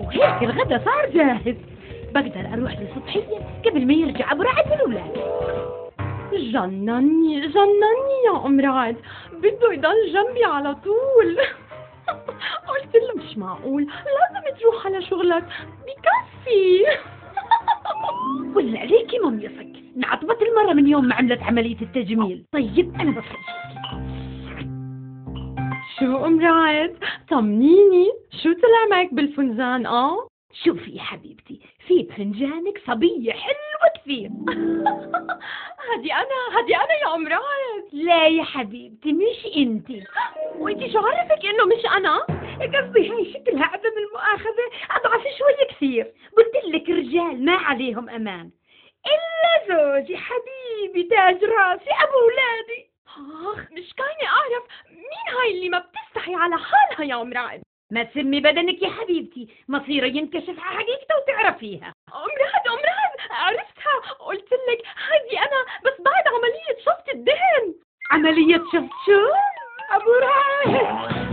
وهيك الغدا صار جاهز. بقدر أروح للسطحية قبل ما يرجع أبو رعد والولاد جنني جنني يا أم رعد. بده يضل جنبي على طول. قلت له مش معقول لازم تروح على شغلك. بكفي. ولا عليكي مميصك انعطبت المرة من يوم ما عملت عملية التجميل. طيب أنا بصل شو أم رعد؟ طمنيني. شو طلع معك بالفنجان آه؟ شوفي يا حبيبتي في بفنجانك صبية حلوة كثير هدي أنا هدي أنا يا رعد لا يا حبيبتي مش انتي وإنتي شو عرفك إنه مش أنا؟ قصدي هاي شكلها عدم المؤاخذة أضعف شوية كثير. قلت لك رجال ما عليهم أمان. إلا زوجي حبيبي تاج راسي أبو أولادي. آخ مش كاينة أعرف مين هاي اللي ما بتستحي على حالها يا أم رعد ما تسمي بدنك يا حبيبتي. مصيرة ينكشف على حقيقته وتعرفيها. ام رعد عرفتها. قلت لك هذه أنا بس بعد عملية شفط الدهن. عملية شفت شو؟ أبو رعد